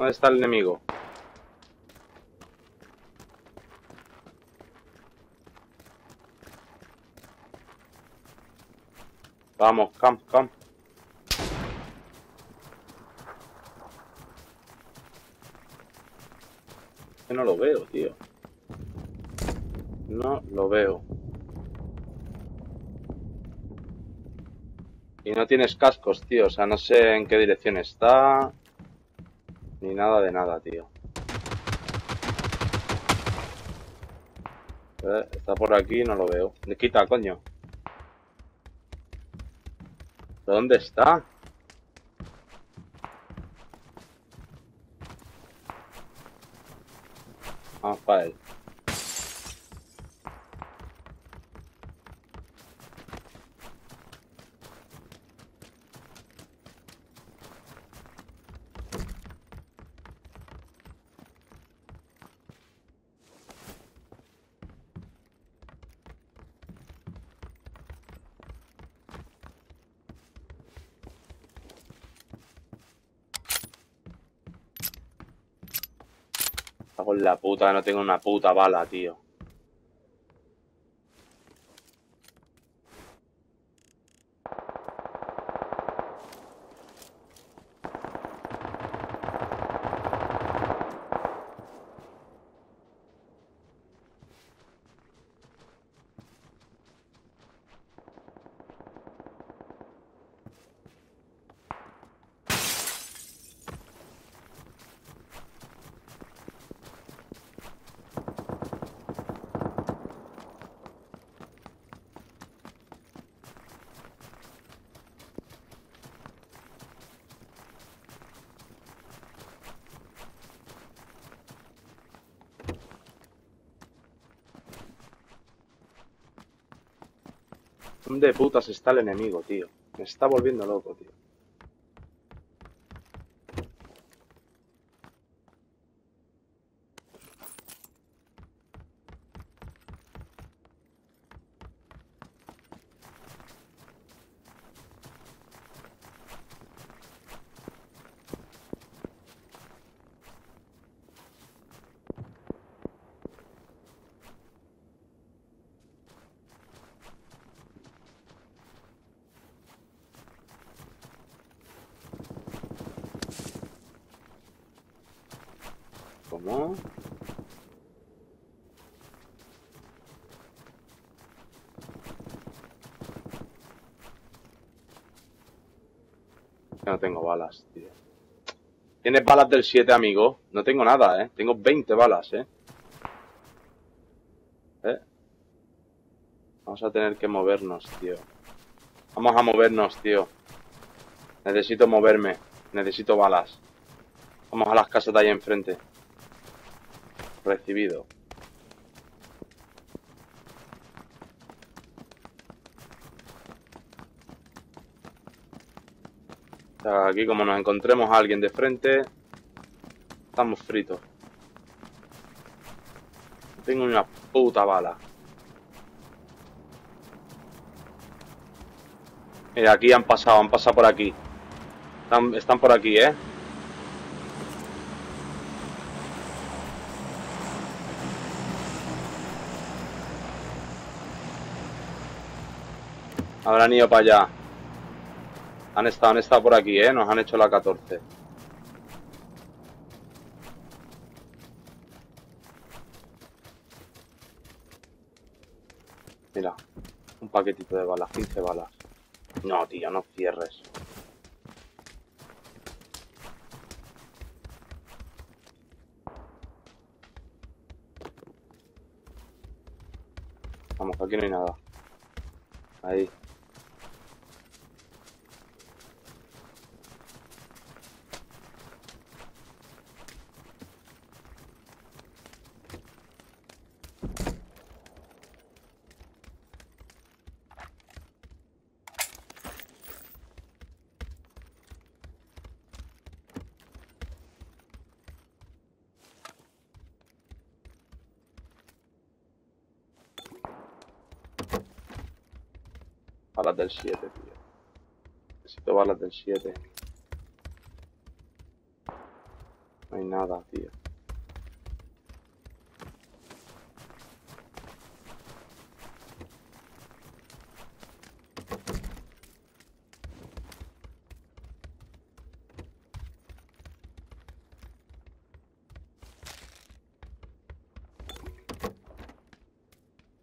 ¿Dónde está el enemigo? Vamos, camp, camp. Que no lo veo, tío. No lo veo. Y no tienes cascos, tío. O sea, no sé en qué dirección está. Ni nada de nada, tío. Eh, está por aquí, no lo veo. Quita, coño. ¿Dónde está? Ah, para él. Cago la puta, no tengo una puta bala, tío. ¿Dónde putas está el enemigo, tío? Me está volviendo loco, tío. ¿Cómo? No tengo balas, tío. ¿Tienes balas del 7, amigo? No tengo nada, ¿eh? Tengo 20 balas, ¿eh? ¿Eh? Vamos a tener que movernos, tío. Vamos a movernos, tío. Necesito moverme. Necesito balas. Vamos a las casas de ahí enfrente. Recibido. Aquí como nos encontremos a alguien de frente, estamos fritos. Tengo una puta bala. Mira, aquí han pasado, han pasado por aquí. Están, están por aquí, ¿eh? Habrán ido para allá. Han estado, han estado por aquí, ¿eh? Nos han hecho la 14. Mira, un paquetito de balas, 15 balas. No, tío, no cierres. Vamos, aquí no hay nada. Ahí. Balas del 7, tío. Necesito balas del 7. No hay nada, tío.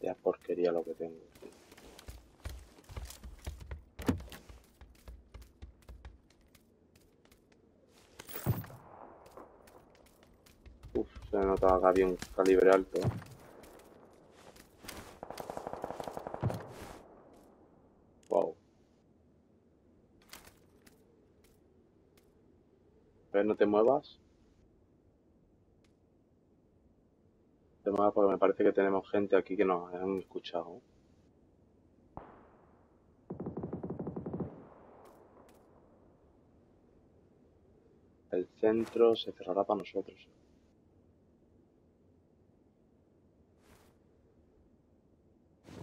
Ya porquería lo que tengo. tío. Se nota que un calibre alto. Wow. A ver, no te muevas. Te muevas porque me parece que tenemos gente aquí que nos han escuchado. El centro se cerrará para nosotros.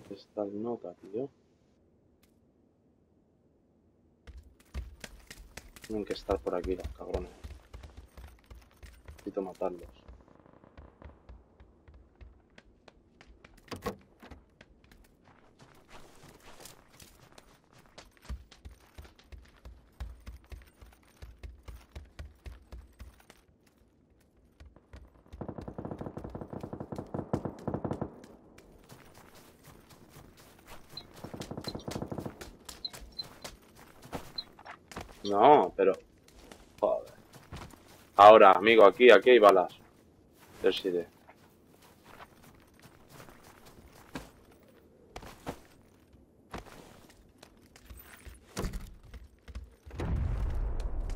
¿Dónde está el nota, tío? Tienen que estar por aquí los cabrones. Necesito matarlos. No, pero... Joder. Ahora, amigo, aquí, aquí hay balas. Yo sí de...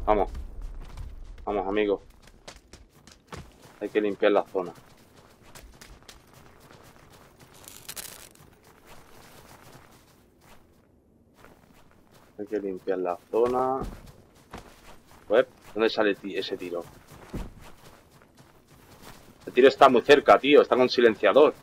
Vamos. Vamos, amigo. Hay que limpiar la zona. Que limpiar la zona. Web, ¿dónde sale ese tiro? El tiro está muy cerca, tío. Está con silenciador.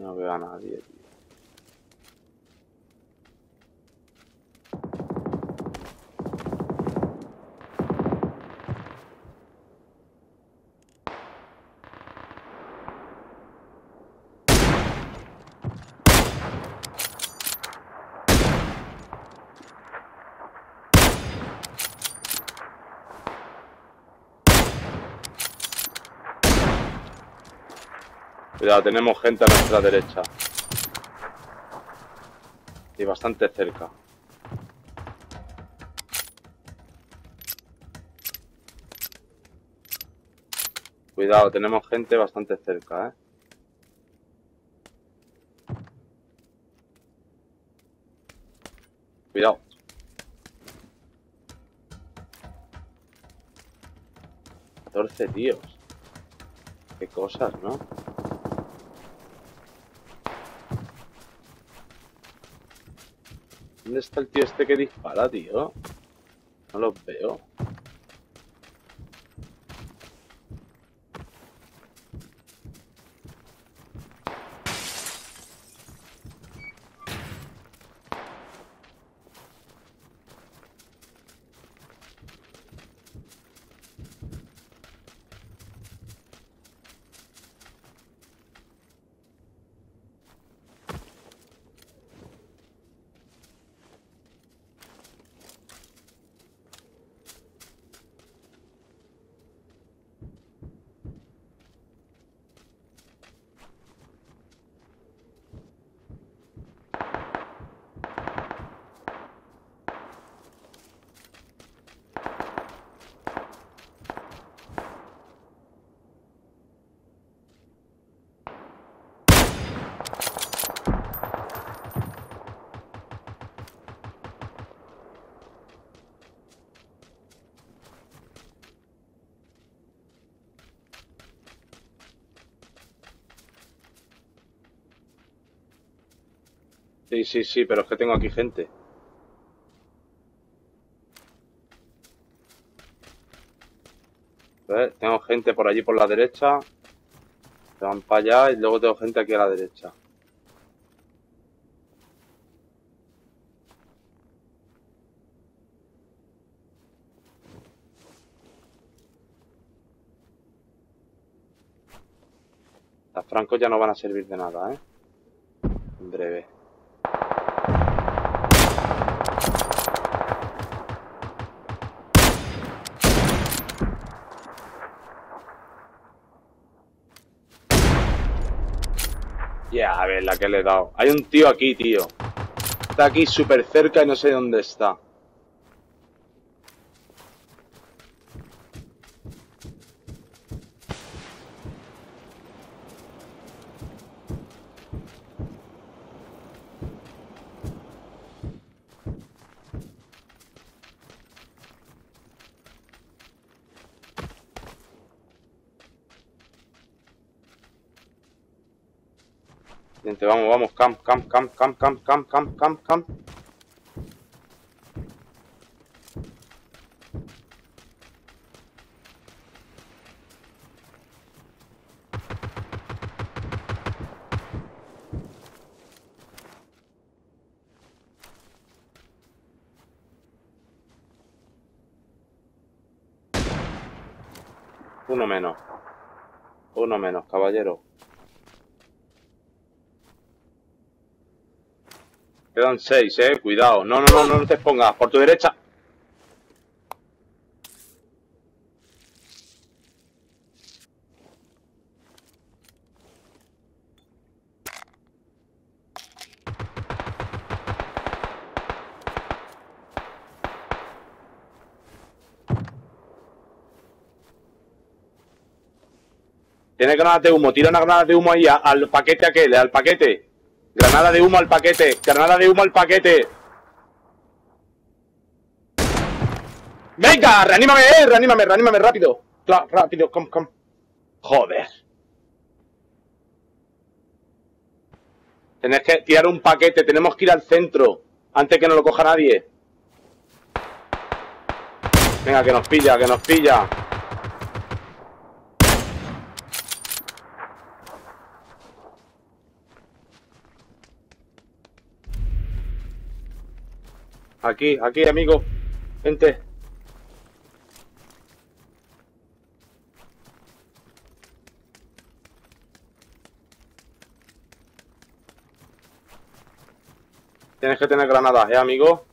No veo a nadie, Cuidado, tenemos gente a nuestra derecha. Y bastante cerca. Cuidado, tenemos gente bastante cerca, ¿eh? Cuidado. Catorce tíos. Qué cosas, ¿no? ¿Dónde está el tío este que dispara, tío? No los veo. Sí, sí, sí, pero es que tengo aquí gente. ¿Ves? Tengo gente por allí por la derecha. Se van para allá y luego tengo gente aquí a la derecha. Las francos ya no van a servir de nada, ¿eh? En breve. Ya, a ver, la que le he dado. Hay un tío aquí, tío. Está aquí súper cerca y no sé dónde está. Gente, vamos, vamos, camp, camp, camp, camp, camp, camp, camp, camp, camp. Uno menos. Uno menos, caballero. Quedan seis, eh. Cuidado. No, no, no, no te pongas. Por tu derecha. Tiene granadas de humo. Tira una granada de humo ahí al paquete aquel, al paquete. Granada de humo al paquete. Granada de humo al paquete. Venga, reanímame, eh, reanímame, reanímame rápido. Rápido, com, com. Joder. Tenés que tirar un paquete, tenemos que ir al centro. Antes que no lo coja nadie. Venga, que nos pilla, que nos pilla. Aquí, aquí, amigo. Vente. Tienes que tener granadas, ¿eh, amigo?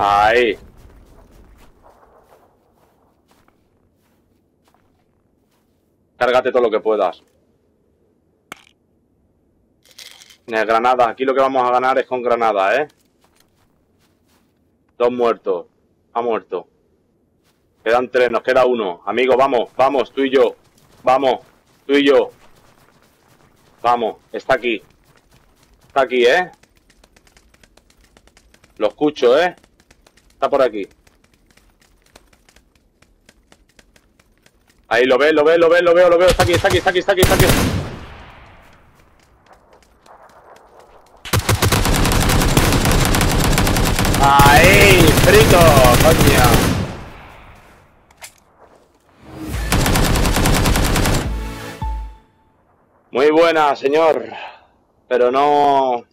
Ahí. Cárgate todo lo que puedas. Tienes granadas. Aquí lo que vamos a ganar es con granadas, ¿eh? Dos muertos. Ha muerto. Quedan tres, nos queda uno. Amigo, vamos, vamos, tú y yo. Vamos, tú y yo. Vamos, está aquí. Está aquí, ¿eh? Lo escucho, ¿eh? Está por aquí. Ahí lo ves, lo ves, lo ves, lo veo, lo veo. Está aquí, está aquí, está aquí, está aquí, está aquí. Ahí, frito, coño. Muy buena, señor. Pero no...